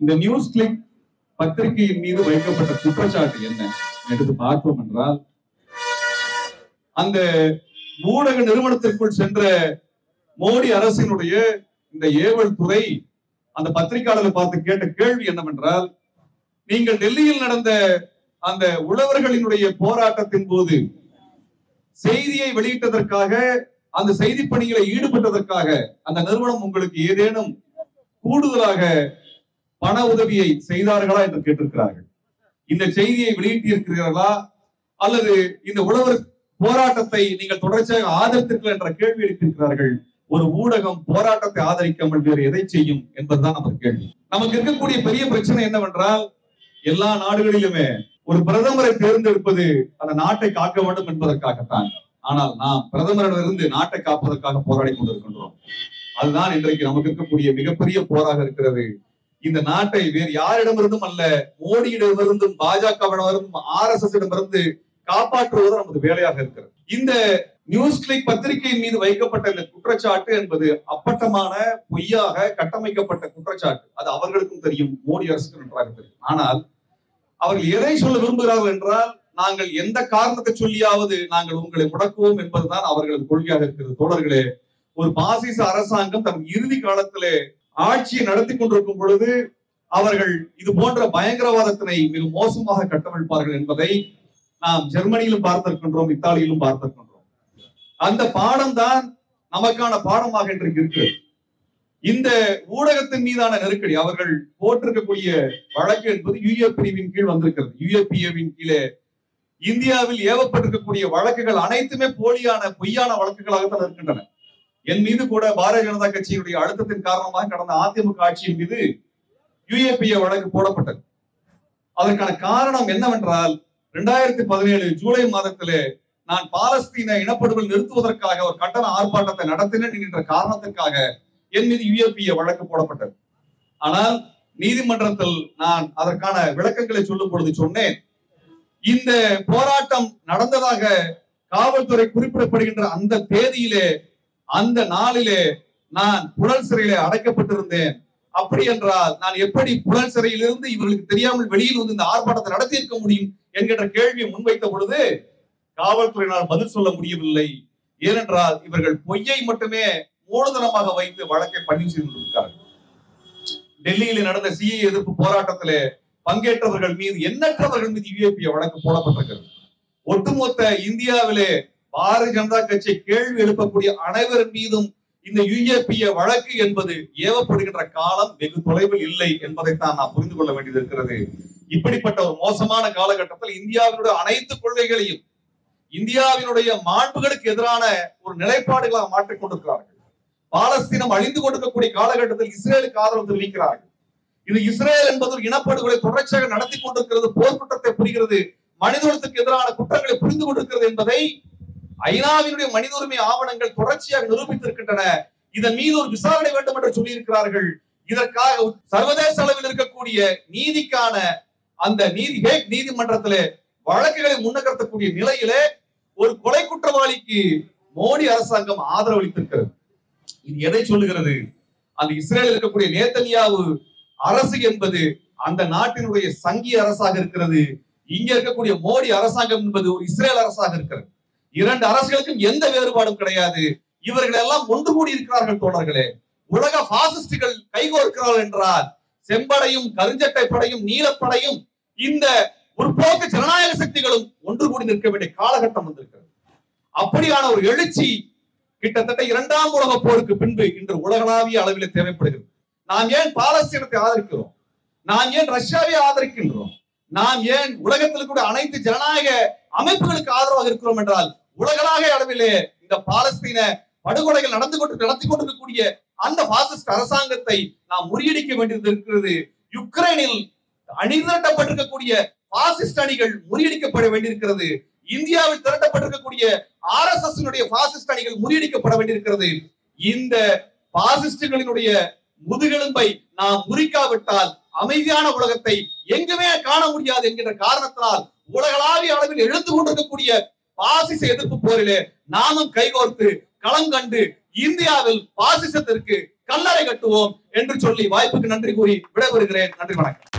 இந்த news click பத்திரிகையின் மீது வைக்கப்பட்ட குற்றச்சாட்டு என்ன? எடுத்து பார்ப்போம் என்றால் அந்த ஊடக நிறுவனத்திற்குள் சென்ற மோடி அரசினுடைய இந்த ஏவல் துறை அந்த பத்திரிகையாளரை பார்த்து கேட்ட கேள்வி என்னவென்றால் நீங்கள் டெல்லியில் நடந்த அந்த உழவர்களினுடைய போராட்டத்தின் போது செய்தியை வெளியிட்டதற்காக அந்த செய்தி பணிகளை ஈடுபட்டதற்காக அந்த நிறுவனம் உங்களுக்கு ஏதேனும் கூடுதலாக பண உதவியை செய்தார்களா என்று கேட்டிருக்கிறார்கள். இந்த செய்தியை வெளியிட்டிருக்கிறீர்களா அல்லது இந்த உழவர் போராட்டத்தை நீங்கள் தொடர்ச்சியாக ஆதரித்தீர்கள் என்ற கேள்வி எழுப்பியிருக்கிறார்கள். ஒரு ஊடகம் போராட்டத்தை ஆதரிக்காமல் வேறு எதை செய்யும் என்பதுதான் நமது கேள்வி. நமக்கு இருக்கக்கூடிய பெரிய பிரச்சனை என்னவென்றால் எல்லா நாடுகளிலுமே ஒரு பிரதமரை தேர்ந்தெடுப்பது அந்த நாட்டை காக்க வேண்டும் என்பதற்காகத்தான். ஆனால் நாம் பிரதமரிடமிருந்து நாட்டை காப்பதற்காக போராடி கொண்டிருக்கின்றோம். அதுதான் இன்றைக்கு நமக்கு இருக்கக்கூடிய மிகப்பெரிய போராக இருக்கிறது. இந்த நாட்டை வேறு யாரிடமிருந்தும் அல்ல மோடியிடமிருந்தும் பாஜகவிடமிருந்தும் ஆர் எஸ் எஸ் இடமிருந்து காப்பாற்றுவது நமது வேலையாக இருக்கிறது. இந்த நியூஸ் கிளிக் பத்திரிகையின் மீது வைக்கப்பட்ட இந்த குற்றச்சாட்டு என்பது அப்பட்டமான பொய்யாக கட்டமைக்கப்பட்ட குற்றச்சாட்டு. அது அவர்களுக்கும் தெரியும் மோடி அரசுக்கு நன்றாக தெரியும். ஆனால் அவர்கள் எதை சொல்ல விரும்புகிறார்கள் என்றால் நாங்கள் எந்த காரணத்தை சொல்லியாவது நாங்கள் உங்களை முடக்குவோம் என்பதுதான் அவர்களது கொள்கையாக இருக்கிறது. தோழர்களே ஒரு பாசிச அரசாங்கம் தன் இறுதி காலத்திலே ஆட்சியை நடத்தி கொண்டிருக்கும் பொழுது அவர்கள் இது போன்ற பயங்கரவாதத்தினை மிக மோசமாக கட்டமைப்பார்கள் என்பதை நாம் ஜெர்மனியிலும் பார்த்திருக்கின்றோம் இத்தாலியிலும் பார்த்திருக்கின்றோம். அந்த பாடம் தான் நமக்கான பாடமாக இன்றைக்கு இருக்கிறது இந்த ஊடகத்தின் மீதான நெருக்கடி அவர்கள் போட்டிருக்கக்கூடிய வழக்கு என்பது யுஏ பிரிவின் கீழ் வந்திருக்கிறது. யுஏபிஏவின் கீழே இந்தியாவில் ஏவப்பட்டிருக்கக்கூடிய வழக்குகள் அனைத்துமே போலியான பொய்யான வழக்குகளாகத்தான் இருக்கின்றன. என் மீது கூட பாரதிய ஜனதா கட்சியினுடைய அழுத்தத்தின் காரணமாக கடந்த அதிமுக ஆட்சியின் மீது யுஏபிஏ வழக்கு போடப்பட்டது. அதற்கான காரணம் என்னவென்றால் இரண்டாயிரத்தி பதினேழு ஜூலை மாதத்திலே நான் பாலஸ்தீன இனப்படுகொலை நிறுத்துவதற்காக ஒரு கட்டண ஆர்ப்பாட்டத்தை நடத்தினேன் என்கின்ற காரணத்திற்காக என் மீது யுஏபிஏ வழக்கு போடப்பட்டது. ஆனால் நீதிமன்றத்தில் நான் அதற்கான விளக்கங்களை சொல்லும் பொழுது சொன்னேன். இந்த போராட்டம் நடந்ததாக காவல்துறை குறிப்பிடப்படுகின்ற அந்த தேதியிலே அந்த நாளிலே நான் புழல் சிறையிலே அடைக்கப்பட்டிருந்தேன். அப்படி என்றால் நான் எப்படி புழல் சிறையிலிருந்து இவர்களுக்கு தெரியாமல் வெளியில் வந்து இந்த ஆர்ப்பாட்டத்தை நடத்தி இருக்க முடியும் என்கின்ற கேள்வியை முன்வைத்த பொழுது காவல்துறையினால் பதில் சொல்ல முடியவில்லை. ஏனென்றால் இவர்கள் பொய்யை மட்டுமே மூலதனமாக வைத்து வழக்கை பதிவு செய்து கொண்டிருக்கிறார்கள். டெல்லியில் நடந்த சிஏ எதிர்ப்பு போராட்டத்திலே பங்கேற்றவர்கள் மீது எண்ணற்றவர்கள் மீது யுஏபி வழக்கு போடப்பட்டிருக்கிறது. ஒட்டுமொத்த இந்தியாவிலே பாரதிய ஜனதா கட்சி கேள்வி எழுப்பக்கூடிய அனைவர் மீதும் இந்த யுஏபிய வழக்கு என்பது ஏவப்படுகின்ற காலம் வெகு தொலைவில் இல்லை என்பதைத்தான் நான் புரிந்து கொள்ள வேண்டியது இருக்கிறது. இப்படிப்பட்ட ஒரு மோசமான காலகட்டத்தில் இந்தியாவினுடைய அனைத்து கொள்கைகளையும் இந்தியாவினுடைய மாண்புகளுக்கு எதிரான ஒரு நிலைப்பாடுகளாக மாற்றிக் கொண்டிருக்கிறார்கள். பாலஸ்தீனம் அழிந்து கொடுக்கக்கூடிய காலகட்டத்தில் இஸ்ரேலுக்கு ஆதரவு தெரிவிக்கிறார்கள். இது இஸ்ரேல் என்பது ஒரு இனப்படுகொலை தொடர்ச்சியாக நடத்தி கொண்டிருக்கிறது போர்க்குற்றத்தை புரிகிறது மனிதர்களுக்கு எதிரான குற்றங்களை புரிந்து கொண்டிருக்கிறது என்பதை ஐநாவினுடைய மனித உரிமை ஆவணங்கள் தொடர்ச்சியாக நிரூபித்திருக்கின்றன. இதன் மீது ஒரு விசாரணை வேண்டும் என்று சொல்லியிருக்கிறார்கள். இதற்காக சர்வதேச அளவில் இருக்கக்கூடிய நீதிக்கான அந்த நீதி ஹேக் நீதிமன்றத்திலே வழக்குகளை முன்னகர்த்தக்கூடிய நிலையிலே ஒரு கொலை குற்றவாளிக்கு மோடி அரசாங்கம் ஆதரவளித்திருக்கிறது. இது எதை சொல்லுகிறது? அந்த இஸ்ரேலில் இருக்கக்கூடிய நேத்தனியாவு அரசு என்பது அந்த நாட்டினுடைய சங்கி அரசாக இருக்கிறது. இங்க இருக்கக்கூடிய மோடி அரசாங்கம் என்பது ஒரு இஸ்ரேல் அரசாக இருக்கிறது. இரண்டு அரசுகளுக்கும் எந்த வேறுபாடும் கிடையாது. இவர்கள் எல்லாம் ஒன்று கூடி இருக்கிறார்கள் தோழர்களே. உலக பாசிஸ்டுகள் கைகோர்க்கிறார்கள் என்றால் செம்படையும் கருஞ்சட்டை படையும் நீலப்படையும் இந்த முற்போக்கு ஜனநாயக சக்திகளும் ஒன்று கூடி நிற்க வேண்டிய காலகட்டம் வந்திருக்கிறது. அப்படியான ஒரு எழுச்சி கிட்டத்தட்ட இரண்டாம் உலக போருக்கு பின்பு இன்று உலகளாவிய அளவில் தேவைப்படுகிறது. நாம் ஏன் பாலஸ்தீனத்தை ஆதரிக்கிறோம்? நாம் ஏன் ரஷ்யாவை ஆதரிக்கின்றோம்? நாம் ஏன் உலகத்தில் கூட அனைத்து ஜனநாயக அமைப்புகளுக்கு ஆதரவாக இருக்கிறோம் என்றால் உலகளாக அளவிலே இந்த பாலஸ்தீன படுகொலைகள் நடந்து கொண்டு நடத்தி கொண்டிருக்கக்கூடிய அந்த பாசிஸ்ட் அரசாங்கத்தை நாம் முறியடிக்க வேண்டியது இருக்கிறது யுக்ரைனில் அணிதிரட்டப்பட்டிருக்கக்கூடிய பாசிஸ்ட் அணிகள் முறியடிக்கப்பட வேண்டியிருக்கிறது. இந்தியாவில் திரட்டப்பட்டிருக்கக்கூடிய ஆர் எஸ் எஸ் பாசிஸ்ட் அணிகள் முறியடிக்கப்பட வேண்டியிருக்கிறது. இந்த பாசிஸ்டுகளினுடைய முதுகெலும்பை நாம் முறிக்காவிட்டால் அமைதியான உலகத்தை எங்குமே காண முடியாது என்கின்ற காரணத்தினால் உலகளாவிய அளவில் எழுந்து கொண்டிருக்கக்கூடிய பாசிச எதிர்ப்பு போரிலே நாமும் கைகோர்த்து களம் கண்டு இந்தியாவில் பாசிசத்திற்கு கல்லறை கட்டுவோம் என்று சொல்லி வாய்ப்புக்கு நன்றி கூறி விடைபெறுகிறேன். நன்றி வணக்கம்.